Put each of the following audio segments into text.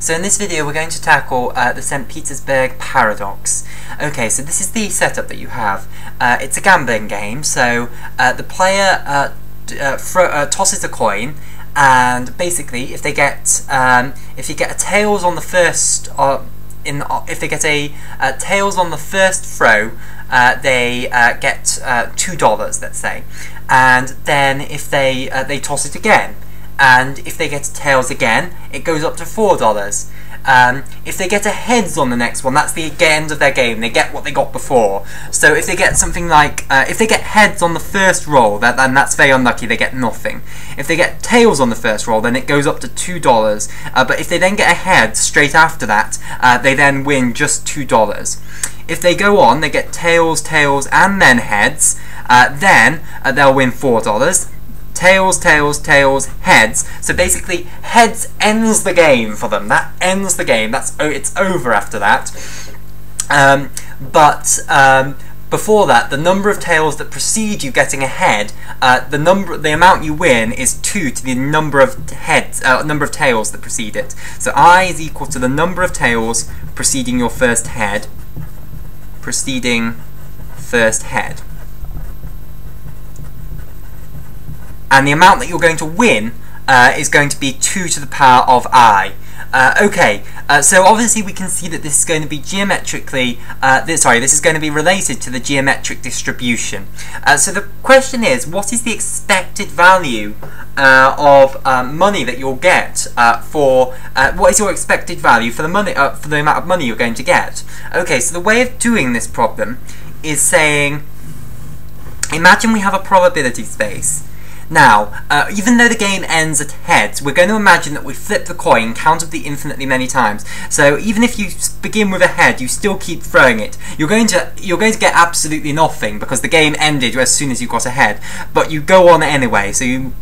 So in this video we're going to tackle uh, the St. Petersburg Paradox. Okay, so this is the setup that you have. Uh, it's a gambling game, so uh, the player uh, uh, uh, tosses a coin, and basically if they get um, if you get a tails on the first in if they get a tails on the first throw, they get two dollars, let's say, and then if they they toss it again and if they get tails again, it goes up to $4. Um, if they get a heads on the next one, that's the end of their game. They get what they got before. So if they get something like, uh, if they get heads on the first roll, that, then that's very unlucky. They get nothing. If they get tails on the first roll, then it goes up to two dollars. Uh, but if they then get a head straight after that, uh, they then win just two dollars. If they go on, they get tails, tails, and then heads. Uh, then uh, they'll win four dollars tails, tails, tails, heads. So basically, heads ends the game for them. That ends the game. That's oh, it's over after that. Um, but um, before that, the number of tails that precede you getting a head, uh, the number, the amount you win is two to the number of heads, uh, number of tails that precede it. So i is equal to the number of tails preceding your first head, preceding first head. And the amount that you're going to win uh, is going to be 2 to the power of i. Uh, okay, uh, so obviously we can see that this is going to be geometrically, uh, sorry, this is going to be related to the geometric distribution. Uh, so the question is, what is the expected value uh, of um, money that you'll get for, what is your expected value for the money, for the amount of money you're going to get? Okay, so the way of doing this problem is saying, imagine we have a probability space, now, uh, even though the game ends at heads, we're going to imagine that we flip the coin, counted the infinitely many times. So even if you begin with a head, you still keep throwing it. You're going to you're going to get absolutely nothing because the game ended as soon as you got a head. But you go on anyway, so you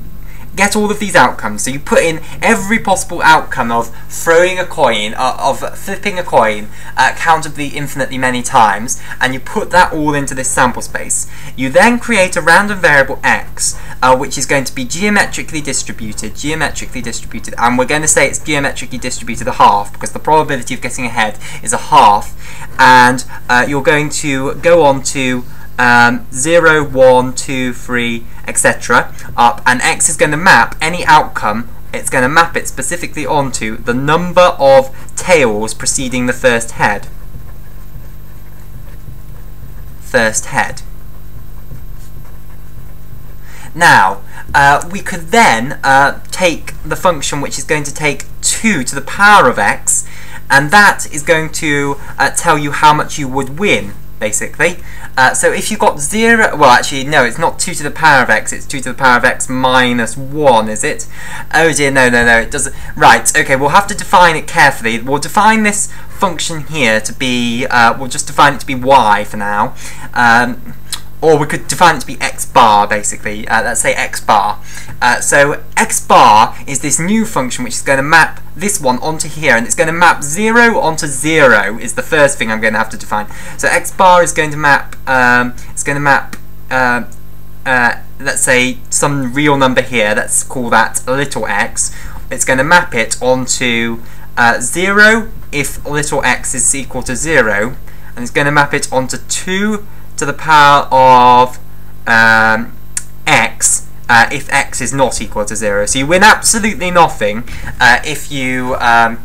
get all of these outcomes. So you put in every possible outcome of throwing a coin, uh, of flipping a coin, uh, countably infinitely many times, and you put that all into this sample space. You then create a random variable x, uh, which is going to be geometrically distributed, geometrically distributed, and we're going to say it's geometrically distributed a half, because the probability of getting ahead is a half, and uh, you're going to go on to um, 0, 1, 2, 3, etc. up, and x is going to map any outcome, it's going to map it specifically onto the number of tails preceding the first head. First head. Now, uh, we could then uh, take the function which is going to take 2 to the power of x, and that is going to uh, tell you how much you would win basically. Uh, so if you've got 0, well actually no, it's not 2 to the power of x, it's 2 to the power of x minus 1, is it? Oh dear, no, no, no, it doesn't. Right, okay, we'll have to define it carefully. We'll define this function here to be, uh, we'll just define it to be y for now. Um, or we could define it to be x bar basically. Uh, let's say x bar. Uh, so x bar is this new function which is going to map this one onto here and it's going to map 0 onto 0 is the first thing I'm going to have to define. So x bar is going to map um, it's going to map uh, uh, let's say some real number here. Let's call that little x. It's going to map it onto uh, 0 if little x is equal to 0 and it's going to map it onto 2 to the power of um, x uh, if x is not equal to 0. So you win absolutely nothing uh, if you um,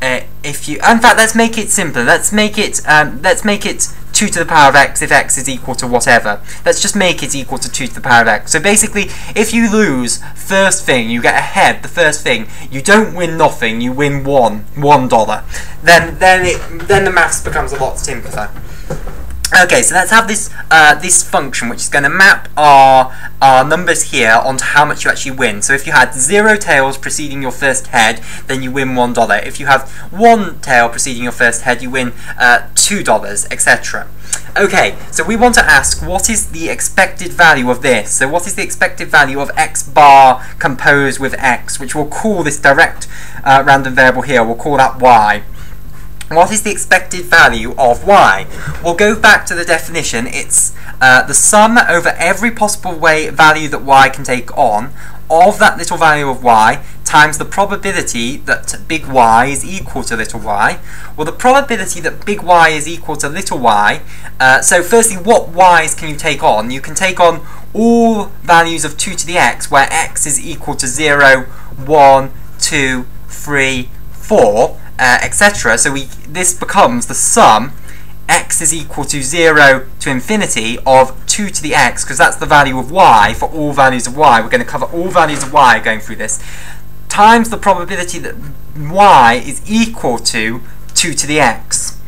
uh, if you in fact let's make it simpler. Let's make it um, let's make it 2 to the power of x if x is equal to whatever. Let's just make it equal to 2 to the power of x. So basically if you lose first thing you get ahead the first thing you don't win nothing you win one one dollar. Then then it then the maths becomes a lot simpler Okay, so let's have this uh, this function which is going to map our, our numbers here onto how much you actually win. So if you had zero tails preceding your first head, then you win one dollar. If you have one tail preceding your first head, you win uh, two dollars, etc. Okay, so we want to ask what is the expected value of this? So what is the expected value of x bar composed with x, which we'll call this direct uh, random variable here, we'll call that y. What is the expected value of y? We'll go back to the definition. It's uh, the sum over every possible way value that y can take on of that little value of y times the probability that big Y is equal to little y. Well, the probability that big Y is equal to little y, uh, so firstly, what y's can you take on? You can take on all values of 2 to the x, where x is equal to 0, 1, 2, 3, 4, uh, etc. So we this becomes the sum x is equal to 0 to infinity of 2 to the x, because that's the value of y for all values of y. We're going to cover all values of y going through this, times the probability that y is equal to 2 to the x.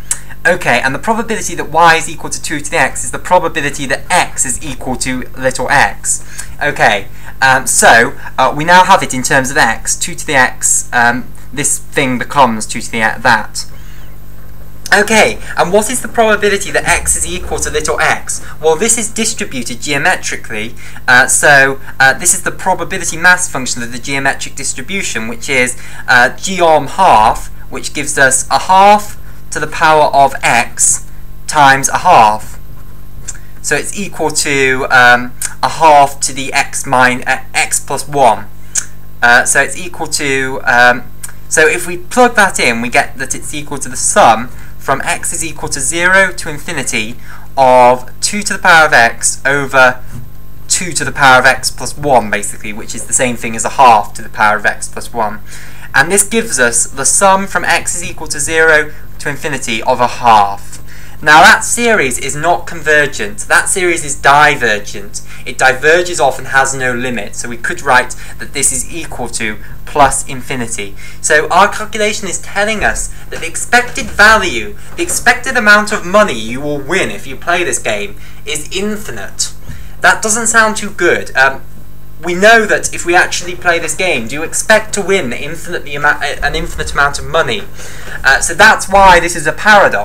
Okay, and the probability that y is equal to 2 to the x is the probability that x is equal to little x. Okay, um, so uh, we now have it in terms of x, 2 to the x, um, this thing becomes 2 to the that. Okay, and what is the probability that x is equal to little x? Well, this is distributed geometrically, uh, so uh, this is the probability mass function of the geometric distribution, which is uh, geom half, which gives us a half to the power of x times a half. So it's equal to um, a half to the x minus uh, x plus 1. Uh, so it's equal to, um, so if we plug that in, we get that it's equal to the sum from x is equal to 0 to infinity of 2 to the power of x over 2 to the power of x plus 1, basically, which is the same thing as a half to the power of x plus 1. And this gives us the sum from x is equal to 0 to infinity of a half. Now that series is not convergent, that series is divergent. It diverges off and has no limit, so we could write that this is equal to plus infinity. So our calculation is telling us that the expected value, the expected amount of money you will win if you play this game, is infinite. That doesn't sound too good. Um, we know that if we actually play this game, do you expect to win infinitely an infinite amount of money? Uh, so that's why this is a paradox.